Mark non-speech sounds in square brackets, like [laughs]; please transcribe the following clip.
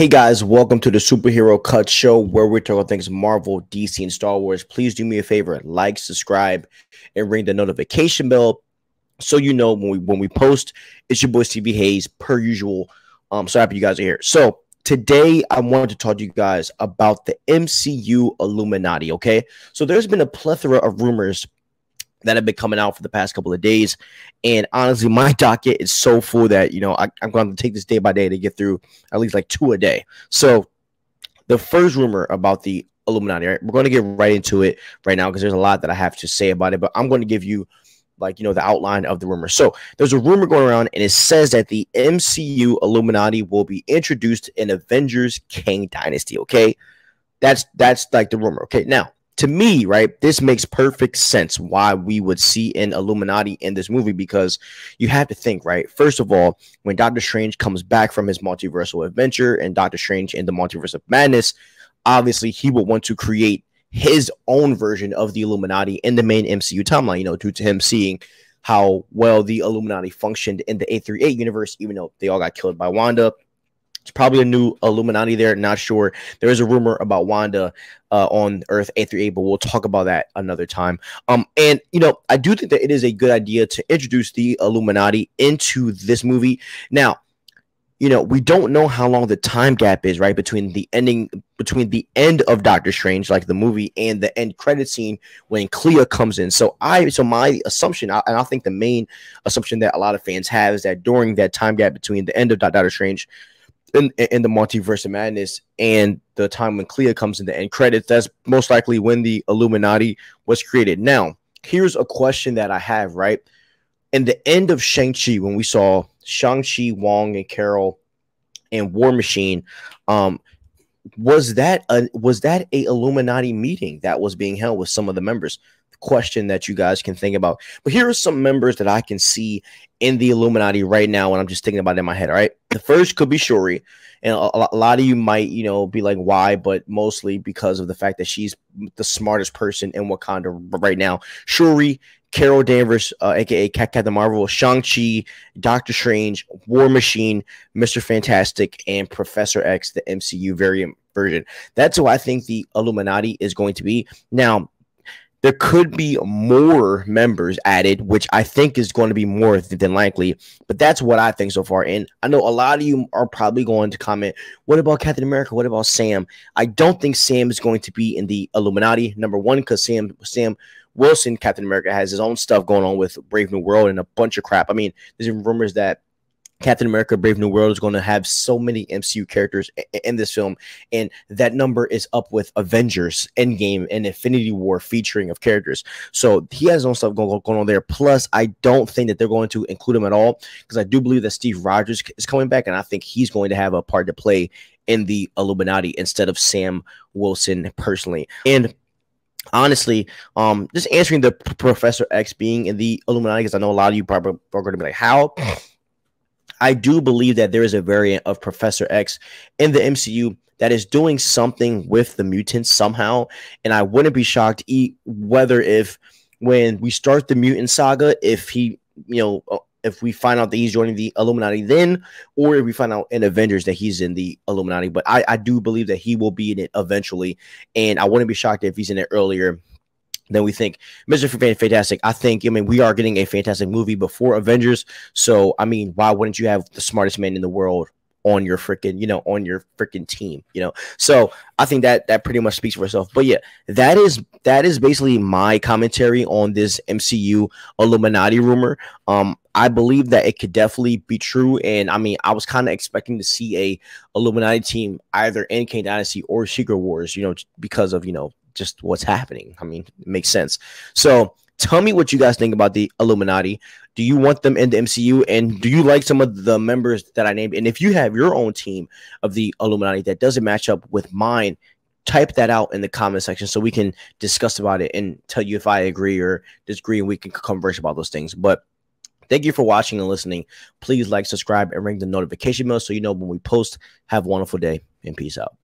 Hey guys, welcome to the Superhero Cut Show where we talk about things Marvel, DC, and Star Wars. Please do me a favor, like, subscribe, and ring the notification bell so you know when we when we post. It's your boy Stevie Hayes, per usual. Um, so happy you guys are here. So today I wanted to talk to you guys about the MCU Illuminati. Okay, so there's been a plethora of rumors that have been coming out for the past couple of days. And honestly, my [laughs] docket is so full that, you know, I, am going to take this day by day to get through at least like two a day. So the first rumor about the Illuminati, right? We're going to get right into it right now because there's a lot that I have to say about it, but I'm going to give you like, you know, the outline of the rumor. So there's a rumor going around and it says that the MCU Illuminati will be introduced in Avengers Kang Dynasty. Okay. That's, that's like the rumor. Okay. Now, to me, right, this makes perfect sense why we would see an Illuminati in this movie because you have to think, right? First of all, when Doctor Strange comes back from his multiversal adventure and Doctor Strange in the multiverse of madness, obviously he would want to create his own version of the Illuminati in the main MCU timeline, you know, due to him seeing how well the Illuminati functioned in the 838 universe, even though they all got killed by Wanda it's probably a new Illuminati there. Not sure. There is a rumor about Wanda uh, on Earth 838, but we'll talk about that another time. Um, and you know, I do think that it is a good idea to introduce the Illuminati into this movie. Now, you know, we don't know how long the time gap is, right, between the ending between the end of Doctor Strange, like the movie, and the end credit scene when Clea comes in. So I, so my assumption, and I think the main assumption that a lot of fans have is that during that time gap between the end of Doctor Strange in, in the multiverse of madness and the time when Clea comes in the end credits, that's most likely when the Illuminati was created. Now, here's a question that I have, right? In the end of Shang-Chi, when we saw Shang-Chi, Wong, and Carol and War Machine, um, was that a was that a Illuminati meeting that was being held with some of the members? Question that you guys can think about. But here are some members that I can see in the Illuminati right now, and I'm just thinking about it in my head. All right, the first could be Shuri, and a, a lot of you might, you know, be like, why? But mostly because of the fact that she's the smartest person in Wakanda right now. Shuri, Carol Danvers, uh, aka Captain Marvel, Shang Chi, Doctor Strange, War Machine, Mister Fantastic, and Professor X, the MCU variant version. That's who I think the Illuminati is going to be. Now, there could be more members added, which I think is going to be more than likely. But that's what I think so far. And I know a lot of you are probably going to comment, what about Captain America? What about Sam? I don't think Sam is going to be in the Illuminati. Number one, because Sam Sam Wilson, Captain America, has his own stuff going on with Brave New World and a bunch of crap. I mean, there's even rumors that Captain America Brave New World is going to have so many MCU characters in this film, and that number is up with Avengers, Endgame, and Infinity War featuring of characters. So he has his stuff going, going on there. Plus, I don't think that they're going to include him at all because I do believe that Steve Rogers is coming back, and I think he's going to have a part to play in the Illuminati instead of Sam Wilson personally. And honestly, um, just answering the Professor X being in the Illuminati, because I know a lot of you probably are going to be like, how? I do believe that there is a variant of Professor X in the MCU that is doing something with the mutants somehow. And I wouldn't be shocked e- whether if when we start the mutant saga, if he, you know, uh, if we find out that he's joining the Illuminati then, or if we find out in Avengers that he's in the Illuminati. But I, I do believe that he will be in it eventually. And I wouldn't be shocked if he's in it earlier then we think Mr. Fantastic. I think, I mean, we are getting a fantastic movie before Avengers. So, I mean, why wouldn't you have the smartest man in the world on your freaking, you know, on your freaking team, you know? So I think that that pretty much speaks for itself. But yeah, that is that is basically my commentary on this MCU Illuminati rumor. Um, I believe that it could definitely be true. And I mean, I was kind of expecting to see a Illuminati team either in Kang Dynasty or Secret Wars, you know, because of, you know, just what's happening. I mean, it makes sense. So tell me what you guys think about the Illuminati. Do you want them in the MCU? And do you like some of the members that I named? And if you have your own team of the Illuminati that doesn't match up with mine, type that out in the comment section so we can discuss about it and tell you if I agree or disagree and we can converse about those things. But thank you for watching and listening. Please like, subscribe, and ring the notification bell so you know when we post. Have a wonderful day and peace out.